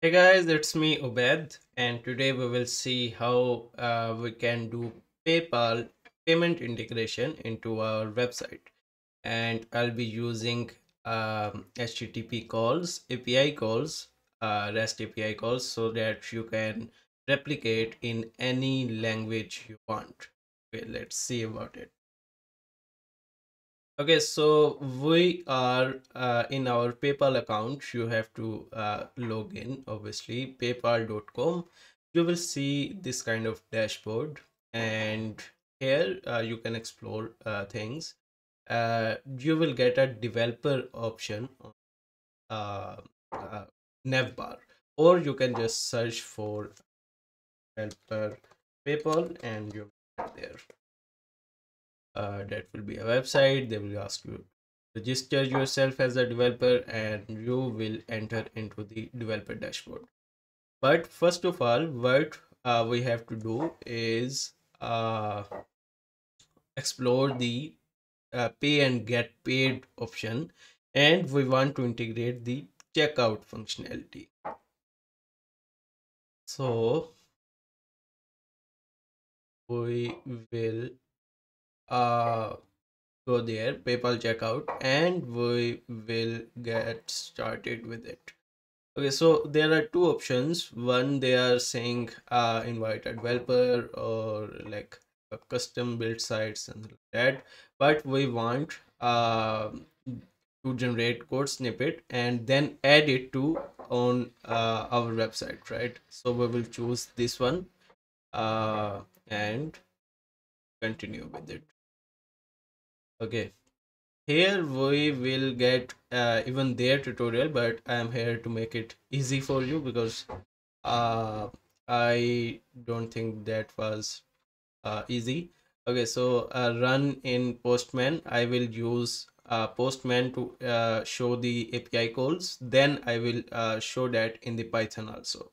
Hey guys, it's me Ubaid, and today we will see how uh, we can do PayPal payment integration into our website. And I'll be using um, HTTP calls, API calls, uh, REST API calls, so that you can replicate in any language you want. Okay, let's see about it. Okay, so we are uh, in our PayPal account. You have to uh, log in, obviously, paypal.com. You will see this kind of dashboard, and here uh, you can explore uh, things. Uh, you will get a developer option on uh, navbar, or you can just search for developer PayPal and you're there uh, that will be a website. They will ask you register yourself as a developer and you will enter into the developer dashboard. But first of all what uh, we have to do is uh, explore the uh, pay and get paid option and we want to integrate the checkout functionality. So we will uh go there paypal checkout and we will get started with it. Okay so there are two options. One they are saying uh invite a developer or like custom built sites and like that but we want uh to generate code snippet and then add it to on uh, our website right? So we will choose this one uh and continue with it okay. Here we will get uh, even their tutorial but i am here to make it easy for you because uh, i don't think that was uh, easy. Okay so uh, run in postman. I will use uh, postman to uh, show the api calls. Then i will show that in the python also.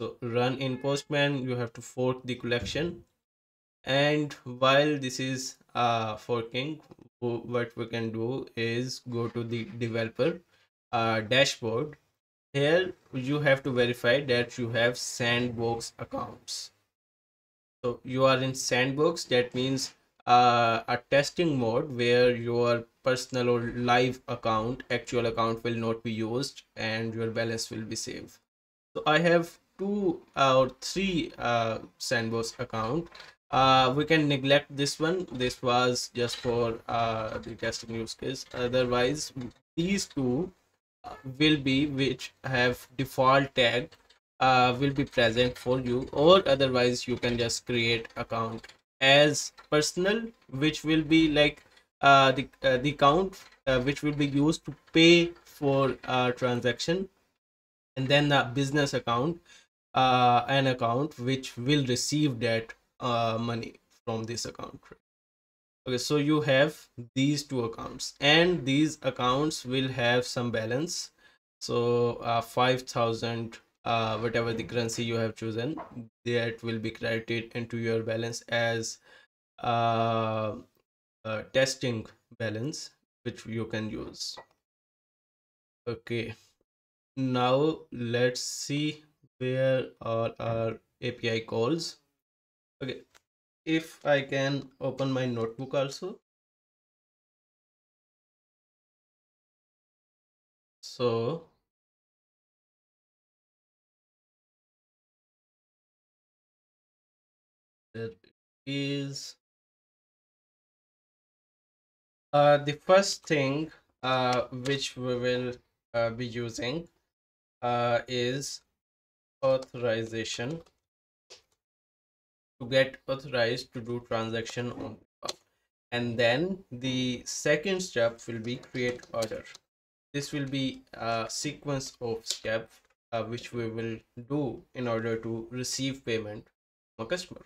So run in postman. You have to fork the collection and while this is uh, forking what we can do is go to the developer uh, dashboard. Here you have to verify that you have sandbox accounts. So you are in sandbox that means uh, a testing mode where your personal or live account actual account will not be used and your balance will be saved. So i have two or three uh, sandbox account uh, we can neglect this one. This was just for uh, the testing use case. Otherwise these two uh, will be which have default tag uh, will be present for you. Or otherwise you can just create account as personal which will be like uh, the uh, the account uh, which will be used to pay for uh, transaction. And then the business account an account which will receive that uh, money from this account. Okay so you have these two accounts and these accounts will have some balance. So uh, 5000 uh, whatever the currency you have chosen that will be credited into your balance as uh, uh, testing balance which you can use. Okay now let's see where are our api calls okay. If i can open my notebook also. So there is uh the first thing uh which we will uh, be using uh is authorization to get authorized to do transaction on and then the second step will be create order. This will be a sequence of steps uh, which we will do in order to receive payment from a customer.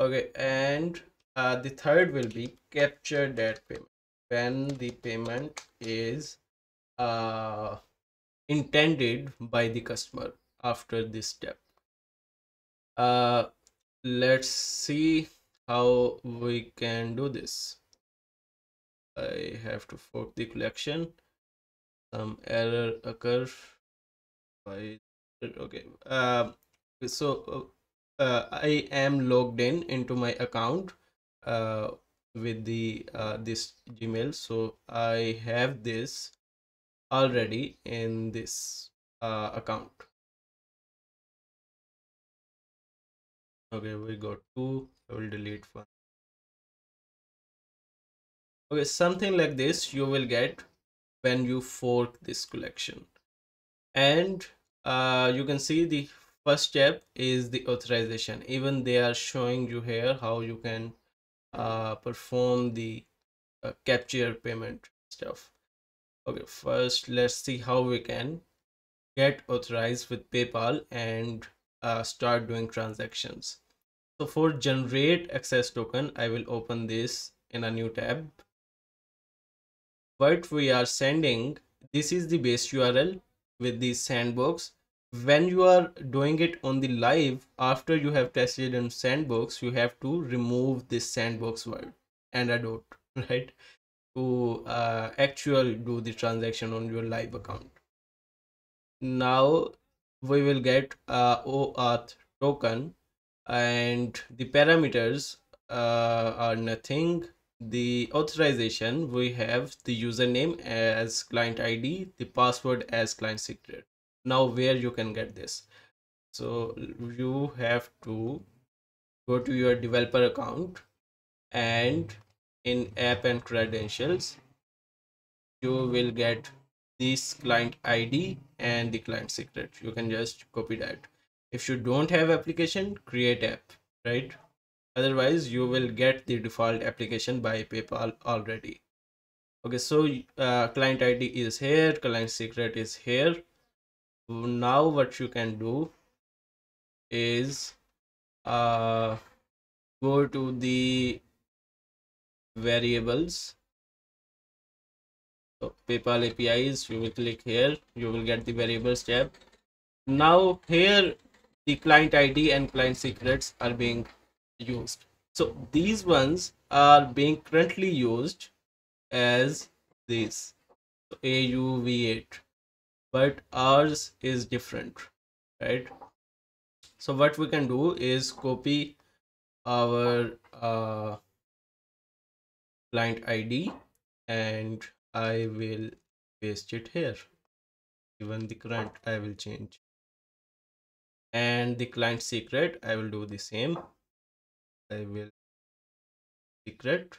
Okay and uh, the third will be capture that payment. When the payment is uh, intended by the customer after this step. Uh, let's see how we can do this. I have to fork the collection. Some error occur by okay uh, so uh, uh, i am logged in into my account uh, with the uh, this gmail. So i have this already in this uh, account okay we got two i will delete one. Okay something like this you will get when you fork this collection. And uh, you can see the first step is the authorization. Even they are showing you here how you can uh, perform the uh, capture payment stuff. Okay first let's see how we can get authorized with paypal and uh, start doing transactions so for generate access token i will open this in a new tab. What we are sending this is the base url with the sandbox. When you are doing it on the live after you have tested in sandbox you have to remove this sandbox word and a dot right? To uh, actually do the transaction on your live account. Now we will get a OAuth token and the parameters uh, are nothing. The authorization we have the username as client id the password as client secret. Now where you can get this? So you have to go to your developer account and in app and credentials you will get this client id and the client secret. You can just copy that if you don't have application create app right? Otherwise you will get the default application by paypal already. Okay so uh, client id is here client secret is here. Now what you can do is uh, go to the variables. So paypal apis you will click here you will get the variables tab. Now here the client id and client secrets are being used. So these ones are being currently used as this. So auv8 but ours is different right? So what we can do is copy our uh, client id and i will paste it here. Even the current i will change and the client secret i will do the same i will secret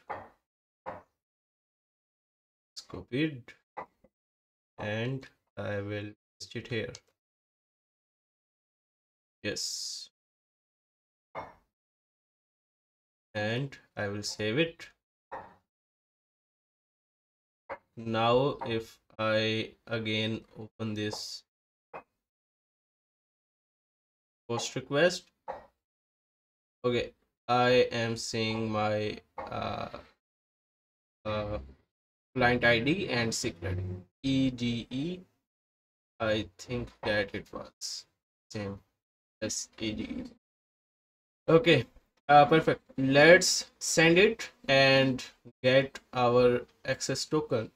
it's copied and I will paste it here. Yes. And I will save it. Now if I again open this post request, okay, I am seeing my uh, uh, client ID and secret EDE I think that it was same as AD. Okay, uh, perfect. Let's send it and get our access token.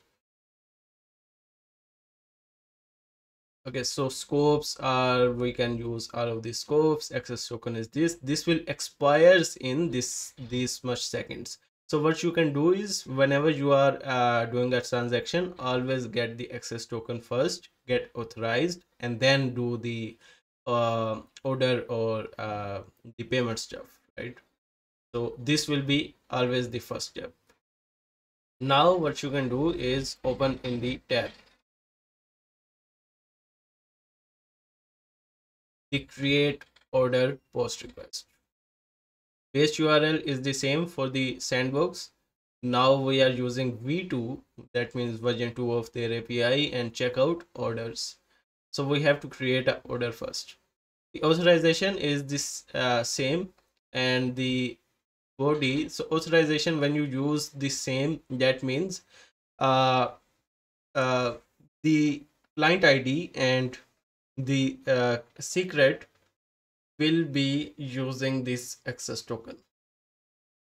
Okay, so scopes are we can use all of these scopes. Access token is this. This will expires in this this much seconds so what you can do is whenever you are uh, doing a transaction always get the access token first get authorized and then do the uh, order or uh, the payment stuff right so this will be always the first step now what you can do is open in the tab the create order post request. Base url is the same for the sandbox. Now we are using v2 that means version 2 of their api and checkout orders. So we have to create an order first. The authorization is this uh, same and the body. So authorization when you use the same that means uh, uh, the client id and the uh, secret will be using this access token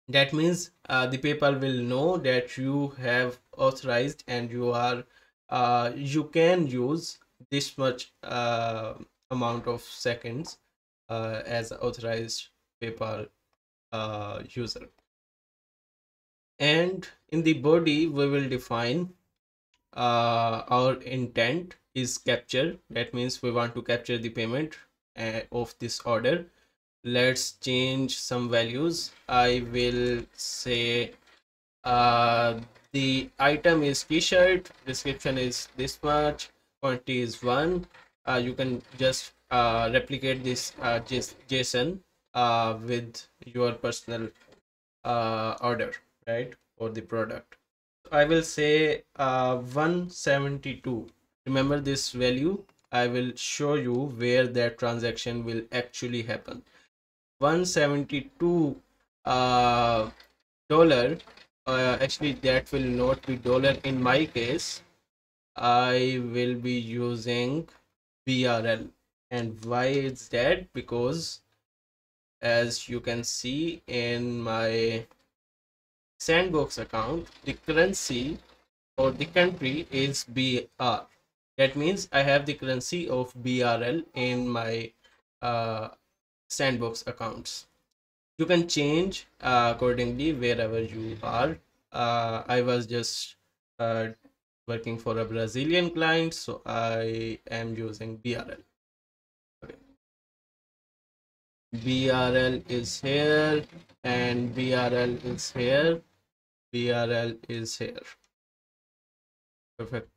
that means uh, the paypal will know that you have authorized and you are uh, you can use this much uh, amount of seconds uh, as authorized PayPal uh, user. And in the body, we will define uh, our intent is capture. That means we want to capture the payment uh, of this order. Let's change some values. I will say uh, the item is t-shirt, description is this much, quantity is one. Uh, you can just uh, replicate this uh, JSON uh, with your personal uh, order, right, for the product. I will say uh, 172. Remember this value. I will show you where that transaction will actually happen. 172 uh, dollar. Uh, actually, that will not be dollar in my case. I will be using BRL. And why is that? Because as you can see in my sandbox account the currency or the country is BR that means I have the currency of BRL in my uh, sandbox accounts. You can change uh, accordingly wherever you are. Uh, I was just uh, working for a Brazilian client so I am using BRL BRL is here and BRL is here. BRL is here. Perfect.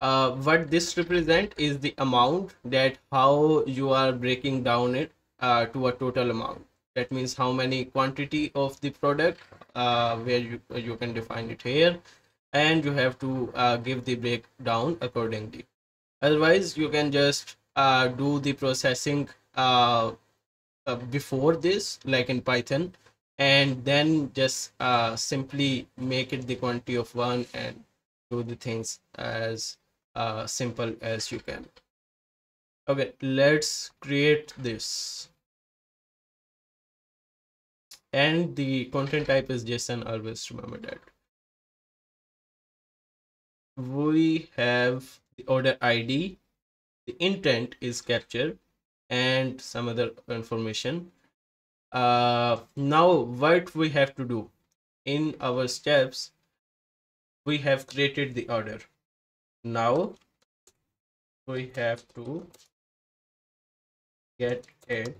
Uh, what this represent is the amount that how you are breaking down it uh, to a total amount. That means how many quantity of the product uh, where you, you can define it here and you have to uh, give the breakdown accordingly otherwise you can just uh, do the processing uh, before this like in python and then just uh, simply make it the quantity of one and do the things as uh, simple as you can. Okay let's create this. And the content type is json always remember that. We have the order id the intent is captured and some other information. Uh, now what we have to do? In our steps we have created the order. Now we have to get it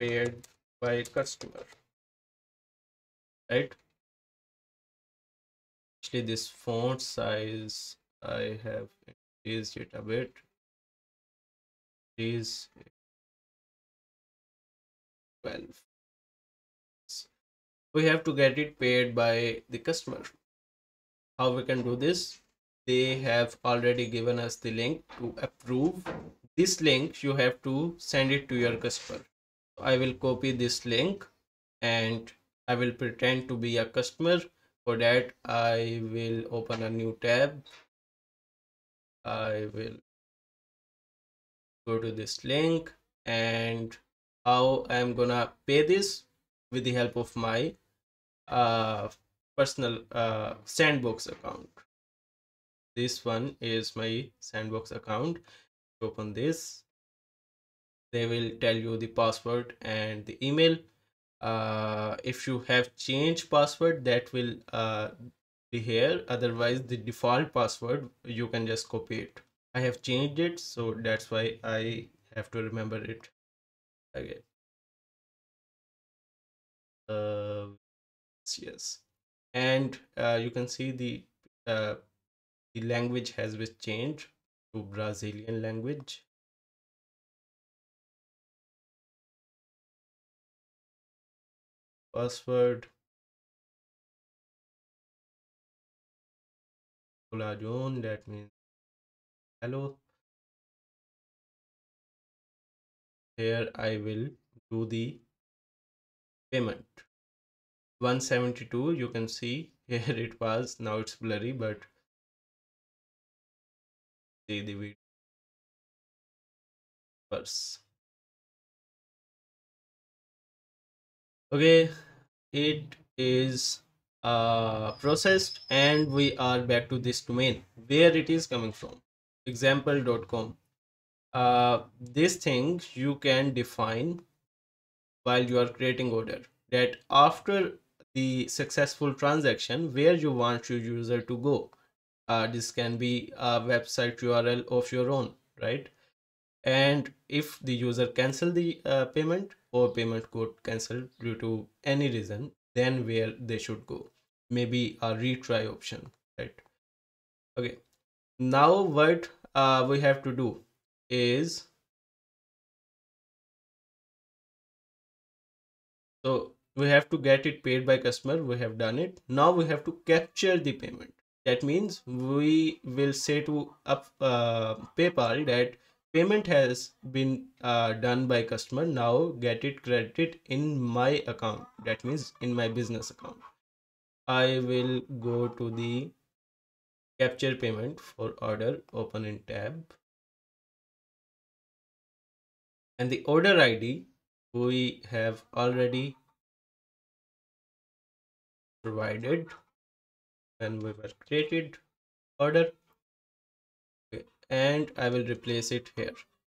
paid by customer right? Actually this font size I have increased it a bit. Is 12. We have to get it paid by the customer. How we can do this? They have already given us the link to approve. This link you have to send it to your customer. I will copy this link and I will pretend to be a customer. For that, I will open a new tab I will go to this link and how I'm gonna pay this with the help of my uh, personal uh, sandbox account. This one is my sandbox account. Open this. They will tell you the password and the email. Uh, if you have changed password, that will uh, be here otherwise the default password you can just copy it i have changed it so that's why i have to remember it again. Uh yes and uh, you can see the uh, the language has been changed to brazilian language. Password. John, that means hello. Here I will do the payment. 172 you can see here it was now it's blurry but see the video first okay it is uh, processed and we are back to this domain where it is coming from example.com uh, this thing you can define while you are creating order. That after the successful transaction where you want your user to go. Uh, this can be a website url of your own right? And if the user cancel the uh, payment or payment got cancelled due to any reason then where they should go. Maybe a retry option right? Okay now what uh, we have to do is so we have to get it paid by customer. We have done it. Now we have to capture the payment. That means we will say to up uh, paypal that payment has been uh, done by customer. Now get it credited in my account. That means in my business account. I will go to the capture payment for order open in tab and the order id we have already provided when we were created order and I will replace it here.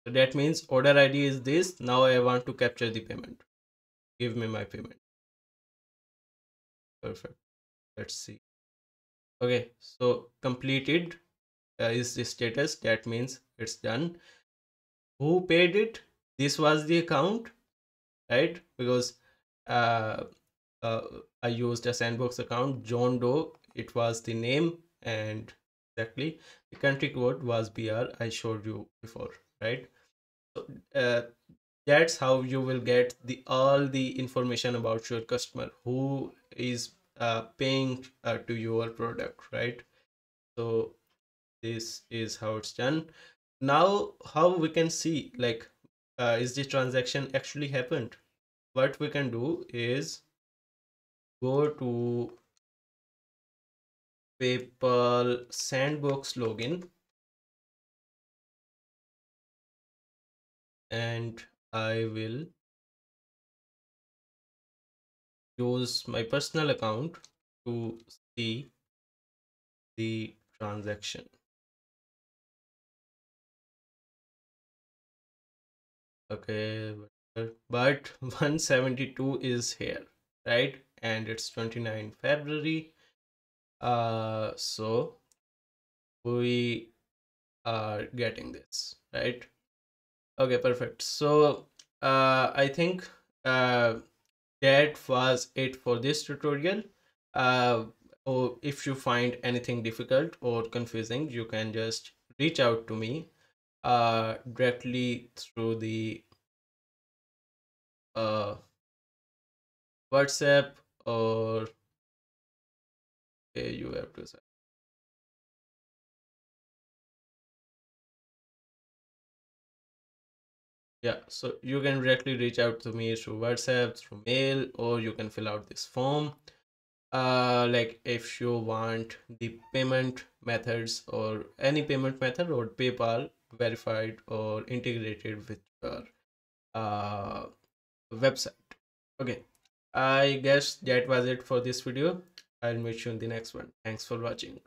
So that means order ID is this. Now I want to capture the payment. Give me my payment. Perfect. Let's see okay so completed uh, is the status that means it's done who paid it this was the account right because uh, uh, I used a sandbox account, John Doe. It was the name and exactly the country code was BR. I showed you before, right? So uh, that's how you will get the all the information about your customer who is uh, paying uh, to your product, right? So this is how it's done. Now, how we can see like uh, is the transaction actually happened? What we can do is go to PayPal sandbox login and I will use my personal account to see the transaction. Okay, but 172 is here, right? and it's 29 February. Uh, so we are getting this, right? Okay, perfect. So uh, I think uh, that was it for this tutorial. Uh, or if you find anything difficult or confusing, you can just reach out to me uh, directly through the uh, WhatsApp or okay, you have to yeah so you can directly reach out to me through whatsapp through mail or you can fill out this form uh like if you want the payment methods or any payment method or paypal verified or integrated with your uh website okay I guess that was it for this video. I'll meet you in the next one. Thanks for watching.